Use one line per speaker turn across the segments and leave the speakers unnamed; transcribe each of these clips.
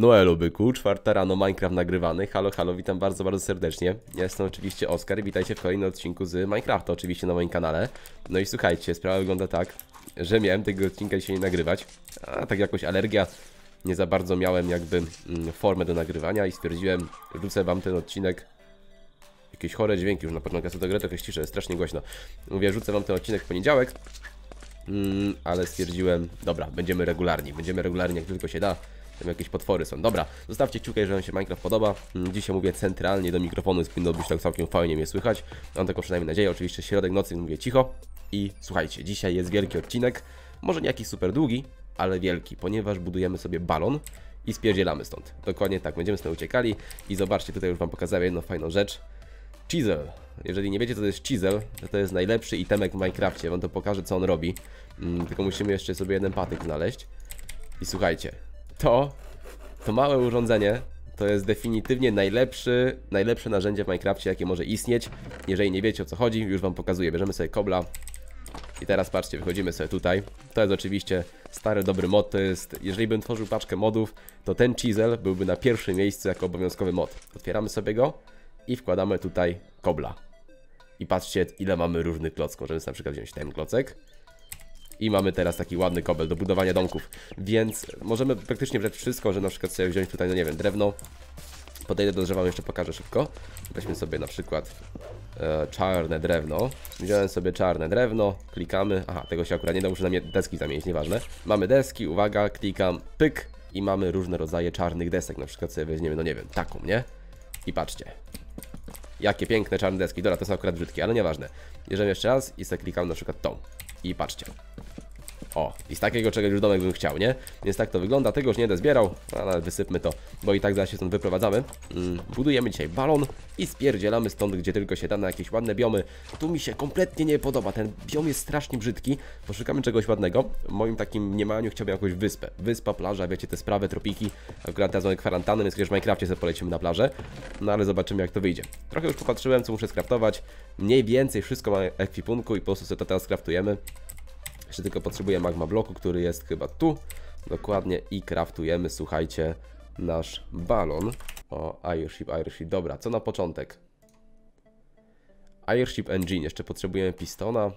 Noelu byku, czwarta rano Minecraft nagrywany. Halo, halo, witam bardzo, bardzo serdecznie. Ja jestem oczywiście Oskar i witajcie w kolejnym odcinku z Minecrafta, oczywiście na moim kanale. No i słuchajcie, sprawa wygląda tak, że miałem tego odcinka dzisiaj nie nagrywać, a tak jakoś alergia, nie za bardzo miałem jakby mm, formę do nagrywania i stwierdziłem, rzucę wam ten odcinek jakieś chore dźwięki już na początku, ja grę trochę ściszę, jest strasznie głośno. Mówię, rzucę wam ten odcinek w poniedziałek, mm, ale stwierdziłem, dobra, będziemy regularni, będziemy regularni jak tylko się da. Tam jakieś potwory są. Dobra, zostawcie kciukę, jeżeli wam się Minecraft podoba. Mm, Dzisiaj mówię centralnie do mikrofonu, jest powinno być tak całkiem fajnie mnie słychać. Mam taką przynajmniej nadzieję. Oczywiście środek nocy mówię cicho. I słuchajcie, dzisiaj jest wielki odcinek. Może nie jakiś super długi, ale wielki, ponieważ budujemy sobie balon i spierdzielamy stąd. Dokładnie tak, będziemy stąd uciekali i zobaczcie, tutaj już wam pokazałem jedną fajną rzecz. Chisel. Jeżeli nie wiecie co to jest chisel, to to jest najlepszy itemek w Minecrafcie. Wam to pokażę co on robi. Mm, tylko musimy jeszcze sobie jeden patyk znaleźć. I słuchajcie, to, to małe urządzenie to jest definitywnie najlepszy, najlepsze narzędzie w Minecrafcie, jakie może istnieć. Jeżeli nie wiecie o co chodzi, już wam pokazuję. Bierzemy sobie kobla. I teraz patrzcie, wychodzimy sobie tutaj. To jest oczywiście stary, dobry mod. Jest, jeżeli bym tworzył paczkę modów, to ten chisel byłby na pierwszym miejscu jako obowiązkowy mod. Otwieramy sobie go i wkładamy tutaj kobla. I patrzcie, ile mamy różnych klocków. Możemy na przykład wziąć ten klocek. I mamy teraz taki ładny kobel do budowania domków. Więc możemy praktycznie wziąć wszystko, że na przykład sobie wziąć tutaj, no nie wiem, drewno. Podejdę do drzewa, jeszcze pokażę szybko. Weźmy sobie na przykład e, czarne drewno. Wziąłem sobie czarne drewno, klikamy. Aha, tego się akurat nie da, muszę na mnie deski zamienić, nieważne. Mamy deski, uwaga, klikam, pyk. I mamy różne rodzaje czarnych desek. Na przykład sobie weźmiemy, no nie wiem, taką, nie? I patrzcie. Jakie piękne czarne deski. Dobra, to są akurat brzydkie, ale nieważne. Bierzemy jeszcze raz i sobie klikam na przykład tą. I patrzcie. O, i z takiego czegoś domek bym chciał, nie? Więc tak to wygląda, tego już nie będę zbierał, ale wysypmy to, bo i tak zaraz się stąd wyprowadzamy. Mm, budujemy dzisiaj balon i spierdzielamy stąd, gdzie tylko się da, na jakieś ładne biomy. Tu mi się kompletnie nie podoba, ten biom jest strasznie brzydki. Poszukamy czegoś ładnego. W moim takim mniemaniu chciałbym jakąś wyspę. Wyspa, plaża, wiecie, te sprawy, tropiki. Akurat teraz mamy kwarantanny, więc już w Minecrafcie sobie polecimy na plażę. No ale zobaczymy jak to wyjdzie. Trochę już popatrzyłem, co muszę skraftować. Mniej więcej wszystko ma ekwipunku i po prostu sobie to teraz skraftujemy. Jeszcze tylko potrzebuję magma bloku, który jest chyba tu. Dokładnie i kraftujemy, słuchajcie, nasz balon. O, airship, airship. Dobra, co na początek? Airship engine, jeszcze potrzebujemy pistona.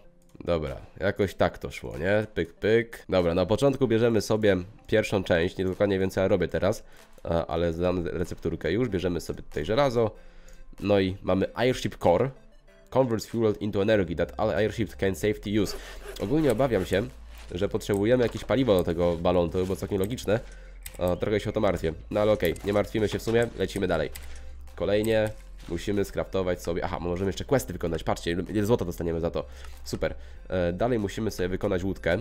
Dobra, jakoś tak to szło, nie? Pyk, pyk. Dobra, na początku bierzemy sobie pierwszą część, nie dokładnie wiem co ja robię teraz, ale znam recepturkę już. Bierzemy sobie tutaj żelazo. No i mamy airship core, converts fuel into energy that all airships can safely use. Ogólnie obawiam się, że potrzebujemy jakieś paliwo do tego balonu, to by było całkiem logiczne. O, trochę się o to martwię. No ale okej, okay, nie martwimy się w sumie, lecimy dalej. Kolejnie musimy skraftować sobie... Aha, możemy jeszcze questy wykonać, patrzcie, ile złota dostaniemy za to. Super. E, dalej musimy sobie wykonać łódkę.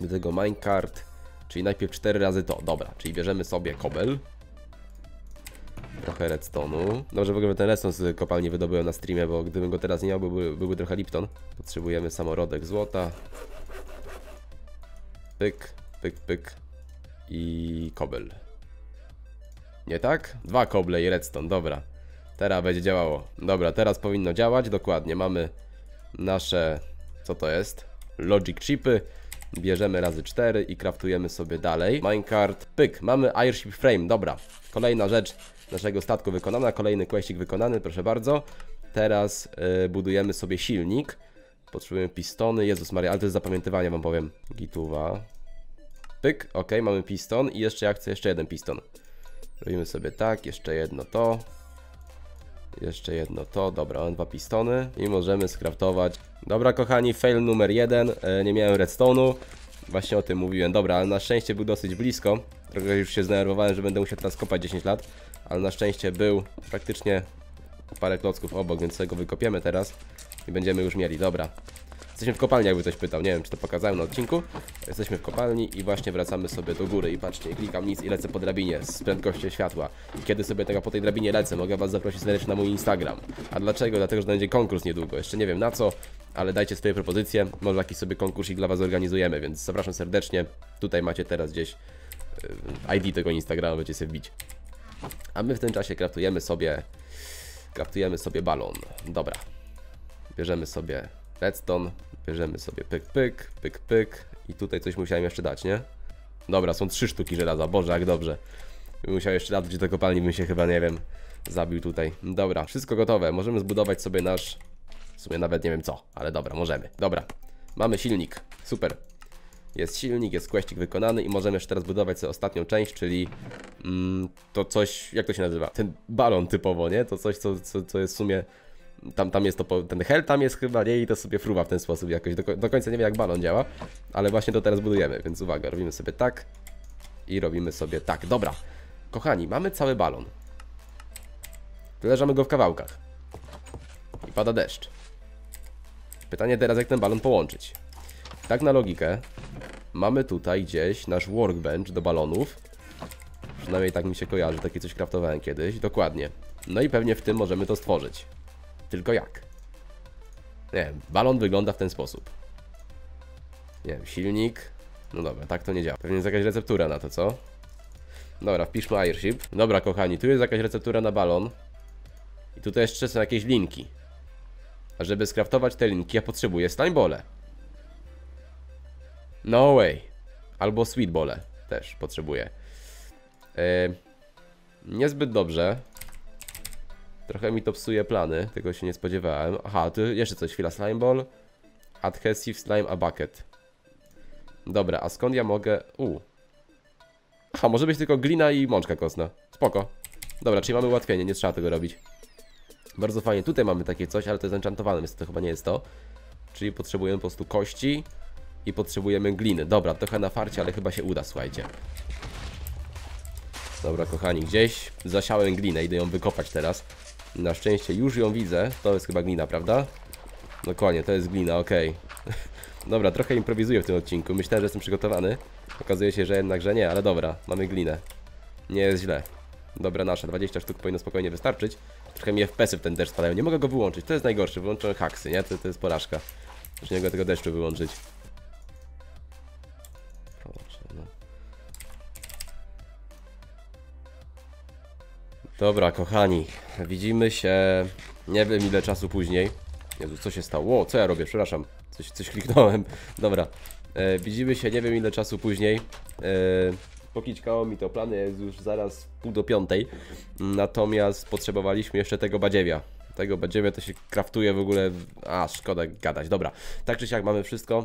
Do tego minecart, czyli najpierw 4 razy to. Dobra, czyli bierzemy sobie kobel. Trochę redstone'u. Dobrze w ogóle ten redstone z kopalni wydobyłem na streamie, bo gdybym go teraz nie miał, byłby, byłby trochę Lipton. Potrzebujemy samorodek złota. Pyk, pyk, pyk. I kobel. Nie tak? Dwa koble i redstone, dobra. Teraz będzie działało. Dobra, teraz powinno działać, dokładnie. Mamy nasze... Co to jest? Logic chipy. Bierzemy razy 4 i kraftujemy sobie dalej. Minecart, pyk, mamy airship frame, dobra. Kolejna rzecz naszego statku wykonana, kolejny questik wykonany, proszę bardzo. Teraz yy, budujemy sobie silnik. Potrzebujemy pistony, Jezus Maria, ale to jest zapamiętywanie wam powiem. Gituwa. Pyk, ok, mamy piston i jeszcze ja chcę jeszcze jeden piston. Robimy sobie tak, jeszcze jedno to. Jeszcze jedno to, dobra, mam dwa pistony i możemy skraftować. Dobra kochani, fail numer jeden, e, nie miałem redstone'u. Właśnie o tym mówiłem, dobra, ale na szczęście był dosyć blisko. Trochę już się zdenerwowałem, że będę musiał teraz kopać 10 lat. Ale na szczęście był praktycznie parę klocków obok, więc tego wykopiemy teraz. I będziemy już mieli, dobra. Jesteśmy w kopalni, jakby ktoś pytał. Nie wiem, czy to pokazałem na odcinku. Jesteśmy w kopalni i właśnie wracamy sobie do góry. I patrzcie, klikam nic i lecę po drabinie z prędkością światła. I kiedy sobie tego po tej drabinie lecę, mogę Was zaprosić serdecznie na mój Instagram. A dlaczego? Dlatego, że będzie konkurs niedługo. Jeszcze nie wiem na co, ale dajcie swoje propozycje. Może jakiś sobie konkursik dla Was zorganizujemy, więc zapraszam serdecznie. Tutaj macie teraz gdzieś y, ID tego Instagrama, będziecie sobie wbić. A my w tym czasie kraftujemy sobie kraftujemy sobie balon. Dobra. Bierzemy sobie redstone, bierzemy sobie pyk, pyk, pyk, pyk i tutaj coś musiałem jeszcze dać, nie? Dobra, są trzy sztuki żelaza, boże jak dobrze. Musiał jeszcze latać do kopalni, bym się chyba, nie wiem, zabił tutaj. Dobra, wszystko gotowe. Możemy zbudować sobie nasz... W sumie nawet nie wiem co, ale dobra, możemy. Dobra, mamy silnik. Super. Jest silnik, jest questik wykonany i możemy jeszcze teraz budować sobie ostatnią część, czyli mm, to coś, jak to się nazywa? Ten balon typowo, nie? To coś, co, co, co jest w sumie, tam, tam jest to, ten hel tam jest chyba, nie? I to sobie fruwa w ten sposób jakoś, do, do końca nie wiem jak balon działa, ale właśnie to teraz budujemy, więc uwaga, robimy sobie tak i robimy sobie tak. Dobra, kochani, mamy cały balon. Leżamy go w kawałkach i pada deszcz. Pytanie teraz, jak ten balon połączyć? Tak na logikę, mamy tutaj gdzieś nasz workbench do balonów. Przynajmniej tak mi się kojarzy, takie coś kraftowałem kiedyś, dokładnie. No i pewnie w tym możemy to stworzyć. Tylko jak? Nie wiem, balon wygląda w ten sposób. Nie wiem, silnik. No dobra, tak to nie działa. Pewnie jest jakaś receptura na to, co? Dobra, wpiszmy airship. Dobra, kochani, tu jest jakaś receptura na balon. I tutaj jeszcze są jakieś linki. A żeby skraftować te linki, ja potrzebuję slimebole. No way. Albo sweetbole też potrzebuję. Yy, niezbyt dobrze. Trochę mi to psuje plany, tego się nie spodziewałem. Aha, tu jeszcze coś, chwila, slime ball. Adhesive slime a bucket. Dobra, a skąd ja mogę... U. Aha, może być tylko glina i mączka kostna. Spoko. Dobra, czyli mamy ułatwienie, nie trzeba tego robić. Bardzo fajnie. Tutaj mamy takie coś, ale to jest enchantowane, więc to chyba nie jest to. Czyli potrzebujemy po prostu kości i potrzebujemy gliny. Dobra, trochę na farcie, ale chyba się uda, słuchajcie. Dobra, kochani, gdzieś zasiałem glinę, idę ją wykopać teraz. Na szczęście już ją widzę. To jest chyba glina, prawda? Dokładnie, to jest glina, okej. dobra, trochę improwizuję w tym odcinku. Myślałem, że jestem przygotowany. Okazuje się, że jednak, że nie, ale dobra, mamy glinę. Nie jest źle. Dobra, nasza 20 sztuk powinno spokojnie wystarczyć. Trochę mi FPS-y w ten deszcz spadają. Nie mogę go wyłączyć, to jest najgorsze. Wyłączyłem haksy, nie? To, to jest porażka. Muszę nie mogę tego deszczu wyłączyć. Dobra, kochani, widzimy się nie wiem ile czasu później. Jezu, co się stało? O, co ja robię? Przepraszam, coś, coś kliknąłem. Dobra, e, widzimy się nie wiem ile czasu później. E, pokiczkało mi to plany, jest już zaraz pół do piątej. Natomiast potrzebowaliśmy jeszcze tego badziewia. Tego badziewia to się kraftuje w ogóle. A, szkoda gadać. Dobra, tak czy siak mamy wszystko.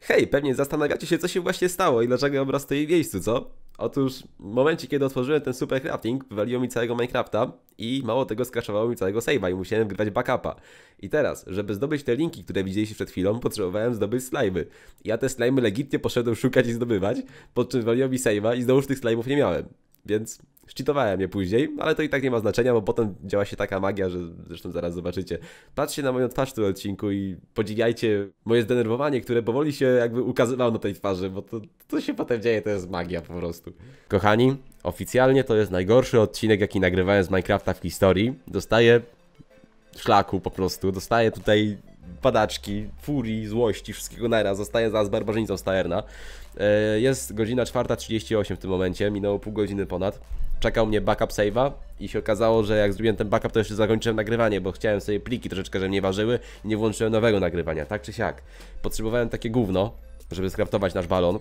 Hej, pewnie zastanawiacie się, co się właśnie stało i dlaczego obraz stoi w miejscu, co? Otóż w momencie, kiedy otworzyłem ten super crafting, wywaliło mi całego Minecrafta i mało tego skraszowało mi całego save'a i musiałem wgrywać backupa. I teraz, żeby zdobyć te linki, które widzieliście przed chwilą, potrzebowałem zdobyć slimy. Ja te slimy legitnie poszedłem szukać i zdobywać, po czym wywaliło mi save'a i znowuż tych slime'ów nie miałem. Więc szczytowałem je później, ale to i tak nie ma znaczenia, bo potem działa się taka magia, że zresztą zaraz zobaczycie. Patrzcie na moją twarz w tym odcinku i podziwiajcie moje zdenerwowanie, które powoli się jakby ukazywało na tej twarzy, bo to, to się potem dzieje, to jest magia po prostu. Kochani, oficjalnie to jest najgorszy odcinek, jaki nagrywałem z Minecrafta w historii. Dostaję szlaku po prostu, dostaję tutaj padaczki, furii, złości, wszystkiego naraz, zostaję zaraz barbarzyńcą Staerna. E, Jest godzina 4.38 w tym momencie, minęło pół godziny ponad. Czekał mnie backup save'a i się okazało, że jak zrobiłem ten backup, to jeszcze zakończyłem nagrywanie, bo chciałem sobie pliki troszeczkę, żeby nie ważyły i nie włączyłem nowego nagrywania, tak czy siak. Potrzebowałem takie gówno, żeby skraftować nasz balon.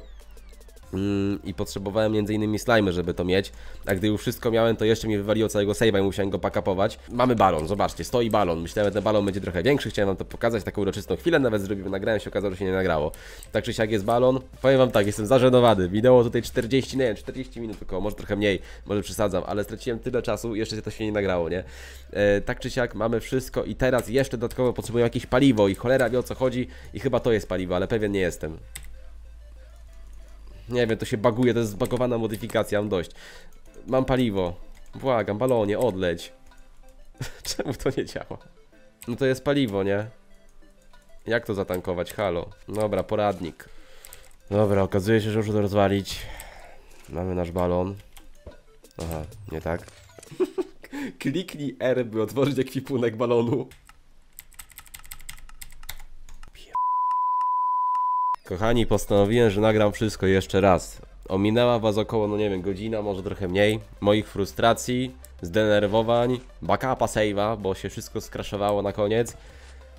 Mm, I potrzebowałem innymi slimy, żeby to mieć. A gdy już wszystko miałem, to jeszcze mi wywaliło całego save'a i musiałem go backupować. Mamy balon, zobaczcie, stoi balon. Myślałem, że ten balon będzie trochę większy, chciałem wam to pokazać, taką uroczystą chwilę nawet zrobiłem, nagrałem się, okazało, że się nie nagrało. Tak czy siak jest balon. Powiem wam tak, jestem zażenowany. Minęło tutaj 40, nie wiem, 40 minut tylko, może trochę mniej, może przesadzam, ale straciłem tyle czasu, jeszcze się to się nie nagrało, nie? E, tak czy siak mamy wszystko i teraz jeszcze dodatkowo potrzebuję jakieś paliwo i cholera wie o co chodzi i chyba to jest paliwo, ale pewien nie jestem. Nie wiem, to się baguje, to jest zbagowana modyfikacja, mam dość. Mam paliwo. Błagam, balonie, odleć. Czemu to nie działa? No to jest paliwo, nie? Jak to zatankować? Halo. Dobra, poradnik. Dobra, okazuje się, że muszę to rozwalić. Mamy nasz balon. Aha, nie tak. Kliknij R, by otworzyć ekwipunek balonu. Kochani, postanowiłem, że nagram wszystko jeszcze raz. Ominęła was około, no nie wiem, godzina, może trochę mniej. Moich frustracji, zdenerwowań, backupa save'a, bo się wszystko skraszowało na koniec.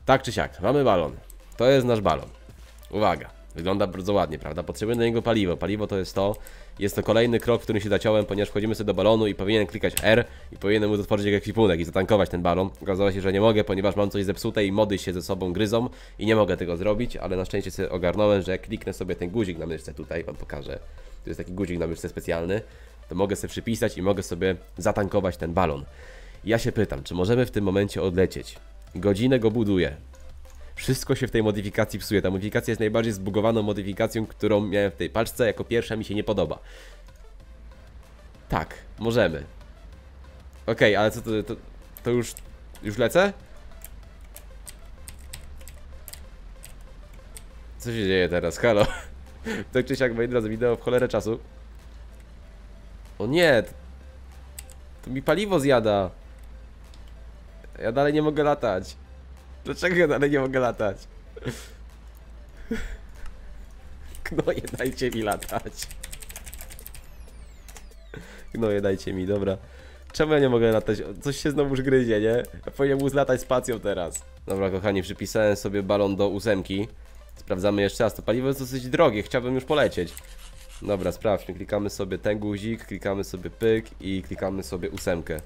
Tak czy siak, mamy balon. To jest nasz balon. Uwaga, wygląda bardzo ładnie, prawda? Potrzebujemy do niego paliwo. Paliwo to jest to. Jest to kolejny krok, w którym się zaciąłem, ponieważ wchodzimy sobie do balonu i powinien klikać R i powinienem móc otworzyć jego ekwipunek i zatankować ten balon. Okazało się, że nie mogę, ponieważ mam coś zepsute i mody się ze sobą gryzą i nie mogę tego zrobić, ale na szczęście sobie ogarnąłem, że jak kliknę sobie ten guzik na myszce tutaj, wam pokażę. To jest taki guzik na myszce specjalny, to mogę sobie przypisać i mogę sobie zatankować ten balon. Ja się pytam, czy możemy w tym momencie odlecieć? Godzinę go buduję. Wszystko się w tej modyfikacji psuje. Ta modyfikacja jest najbardziej zbugowaną modyfikacją, którą miałem w tej paczce. Jako pierwsza mi się nie podoba. Tak, możemy. Okej, ale co to, to, to już, już lecę? Co się dzieje teraz? Halo? Tak czy siak, moi drodzy, wideo w cholerę czasu. O nie! To mi paliwo zjada. Ja dalej nie mogę latać. Dlaczego ja dalej nie mogę latać? Gnoje, dajcie mi latać. Gnoje, dajcie mi, dobra. Czemu ja nie mogę latać? Coś się znowu gryzie, nie? Ja powinienem móc latać spacją teraz. Dobra, kochani, przypisałem sobie balon do ósemki. Sprawdzamy jeszcze raz. To paliwo jest dosyć drogie, chciałbym już polecieć. Dobra, sprawdźmy. Klikamy sobie ten guzik, klikamy sobie pyk i klikamy sobie ósemkę.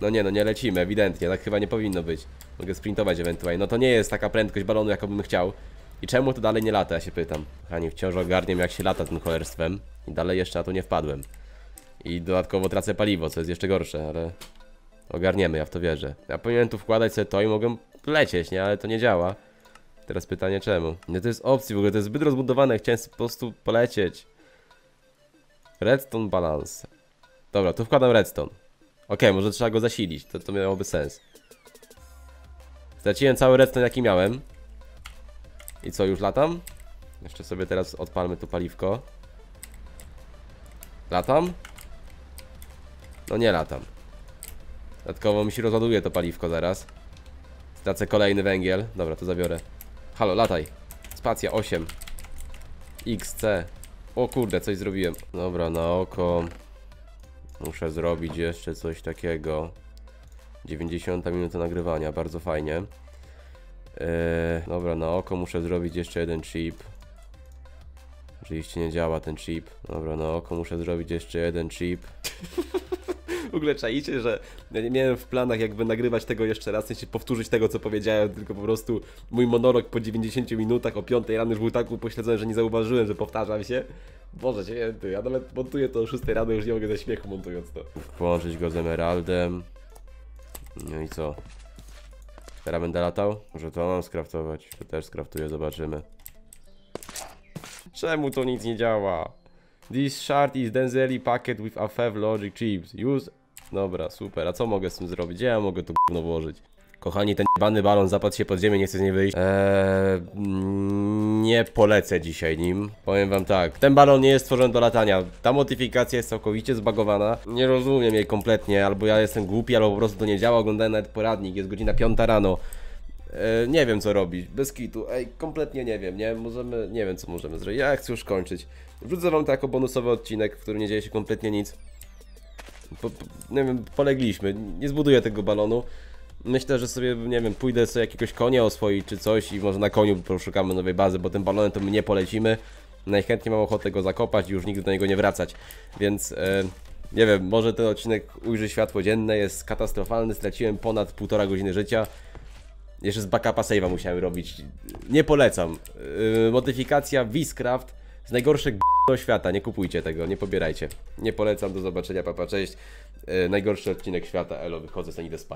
No nie, no nie lecimy, ewidentnie, tak chyba nie powinno być. Mogę sprintować ewentualnie. No to nie jest taka prędkość balonu, jaką bym chciał. I czemu to dalej nie lata, ja się pytam. Kochani, wciąż ogarniam jak się lata tym cholerstwem. I dalej jeszcze na to nie wpadłem. I dodatkowo tracę paliwo, co jest jeszcze gorsze, ale... Ogarniemy, ja w to wierzę. Ja powinienem tu wkładać sobie to i mogę lecieć, nie? Ale to nie działa. Teraz pytanie czemu? Nie, to jest opcji w ogóle, to jest zbyt rozbudowane, chciałem po prostu polecieć. Redstone balance. Dobra, tu wkładam redstone. Okej, może trzeba go zasilić, to, to miałoby sens. Straciłem cały redstone jaki miałem. I co, już latam? Jeszcze sobie teraz odpalmy tu paliwko. Latam? No nie latam. Dodatkowo mi się rozładuje to paliwko zaraz. Stracę kolejny węgiel. Dobra, to zabiorę. Halo, lataj. Spacja 8. XC. O kurde, coś zrobiłem. Dobra, na oko. Muszę zrobić jeszcze coś takiego. 90 minuta nagrywania, bardzo fajnie. Eee, dobra, na oko muszę zrobić jeszcze jeden chip. Oczywiście nie działa ten chip. Dobra, na oko muszę zrobić jeszcze jeden chip. W ogóle czaicie, że ja nie miałem w planach jakby nagrywać tego jeszcze raz, w sensie powtórzyć tego co powiedziałem, tylko po prostu mój monolog po 90 minutach o 5 rano już był tak upośledzony, że nie zauważyłem, że powtarzam się. Boże święty, ja nawet montuję to o 6 rano, już nie mogę ze śmiechu montując to. Połączyć go z emeraldem. No i co? Teraz będę latał? Może to mam skraftować? To też skraftuję, zobaczymy. Czemu to nic nie działa? This shard is densely packed with a FEV logic chips. Use... Dobra, super. A co mogę z tym zrobić? Ja mogę tu gówno włożyć? Kochani, ten bany balon zapadł się pod ziemię, nie chcę z niej wyjść. Eee, nie polecę dzisiaj nim. Powiem wam tak, ten balon nie jest stworzony do latania. Ta modyfikacja jest całkowicie zbagowana. Nie rozumiem jej kompletnie, albo ja jestem głupi, albo po prostu to nie działa. Oglądałem nawet poradnik, jest godzina 5 rano. E, nie wiem co robić, bez kitu, ej, kompletnie nie wiem, nie? Możemy, nie wiem co możemy zrobić, ja chcę już kończyć. Wrzucę wam to jako bonusowy odcinek, w którym nie dzieje się kompletnie nic. Po, po, nie wiem, polegliśmy, nie zbuduję tego balonu. Myślę, że sobie, nie wiem, pójdę sobie jakiegoś konia oswoić czy coś i może na koniu poszukamy nowej bazy, bo tym balonem to my nie polecimy. Najchętniej mam ochotę go zakopać i już nigdy do niego nie wracać, więc... E, nie wiem, może ten odcinek ujrzy światło dzienne, jest katastrofalny, straciłem ponad półtora godziny życia. Jeszcze z backupa save'a musiałem robić. Nie polecam. Yy, modyfikacja Viscraft z najgorszego do świata. Nie kupujcie tego, nie pobierajcie. Nie polecam, do zobaczenia, papa, cześć. Yy, najgorszy odcinek świata, elo, wychodzę, sobie idę spać.